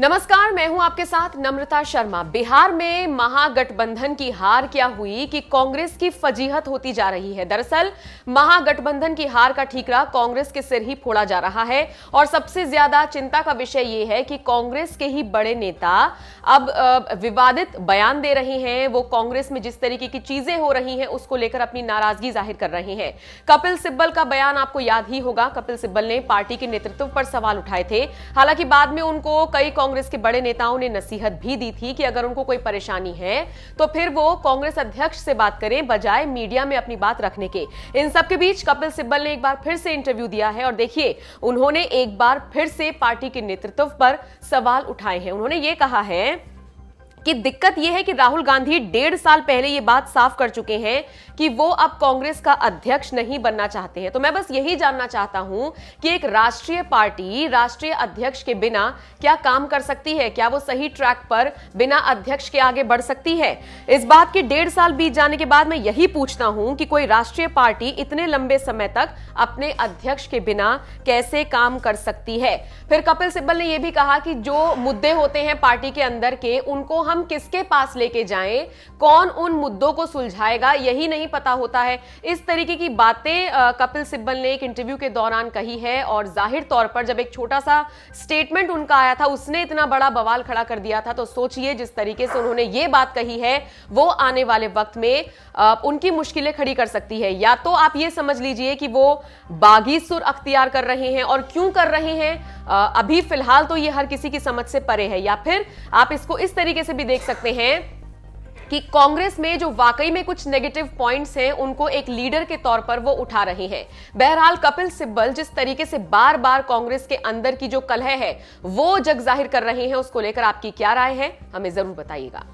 नमस्कार, मैं हूँ आपके साथ नम्रता शर्मा। बिहार में महागठबंधन की हार क्या हुई कि कांग्रेस की फजीहत होती जा रही है? दरअसल, महागठबंधन की हार का ठीकरा कांग्रेस के सिर ही फोड़ा जा रहा है। और सबसे ज़्यादा चिंता का विषय यह है कि कांग्रेस के ही बड़े नेता अब विवादित बयान दे रहे हैं। वो कांग्रेस में जिस तरीके की चीज़ें हो रही हैं, उसको लेकर अपनी नाराज़गी ज़ाहिर कर रहे हैं। कपिल सिब्बल का बयान आपको याद ही होगा। कपिल सिब्बल ने पार्टी के नेतृत्व पर सवाल उठाए थे। हालाँकि बाद में उनको कई कांग्रेस के बड़े नेताओं ने नसीहत भी दी थी कि अगर उनको कोई परेशानी है तो फिर वो कांग्रेस अध्यक्ष से बात करें, बजाय मीडिया में अपनी बात रखने के। इन सबके बीच कपिल सिब्बल ने एक बार फिर से इंटरव्यू दिया है और देखिए, उन्होंने एक बार फिर से पार्टी के नेतृत्व पर सवाल उठाए हैं। उन्होंने ये कहा है कि दिक्कत यह है कि राहुल गांधी डेढ़ साल पहले यह बात साफ़ कर चुके हैं कि वो अब कांग्रेस का अध्यक्ष नहीं बनना चाहते हैं। तो मैं बस यही जानना चाहता हूँ कि एक राष्ट्रीय पार्टी, राष्ट्रीय अध्यक्ष के बिना क्या काम कर सकती है? क्या वो सही ट्रैक पर बिना अध्यक्ष के आगे बढ़ सकती है? इस बात के डेढ़ साल बीत जाने के बाद मैं यही पूछता हूँ कि कोई राष्ट्रीय पार्टी इतने लंबे समय तक अपने अध्यक्ष के बिना कैसे काम कर सकती है? फिर कपिल सिब्बल ने यह भी कहा कि जो मुद्दे होते हैं पार्टी के अंदर के, उनको हम किसके पास लेके जाएँ? कौन उन मुद्दों को सुलझाएगा? यही नहीं पता होता है। इस तरीके की बातें कपिल सिब्बल ने एक इंटरव्यू के दौरान कही है और ज़ाहिर तौर पर जब एक छोटा सा स्टेटमेंट उनका आया था उसने इतना बड़ा बवाल खड़ा कर दिया था तो सोचिए जिस तरीके से उन्होंने ये बात कही है वो आने वाले वक्त में आ, उनकी मुश्किलें खड़ी कर सकती है। या तो आप ये समझ लीजिए कि वो बागी सुर अख्तियार कर रहे हैं और क्यों कर रहे हैं। अभी फ़िलहाल तो ये हर किसी की समझ से परे है। या फिर आप इसको इस तरीके से भी देख सकते हैं कि कांग्रेस में जो वाकई में कुछ नेगेटिव पॉइंट्स हैं, उनको एक लीडर के तौर पर वो उठा रहे हैं। बहरहाल, कपिल सिब्बल जिस तरीके से बार बार कांग्रेस के अंदर की जो कलह है, वो जग ज़ाहिर कर रहे हैं। उसको लेकर आपकी क्या राय है, हमें ज़रूर बताइएगा।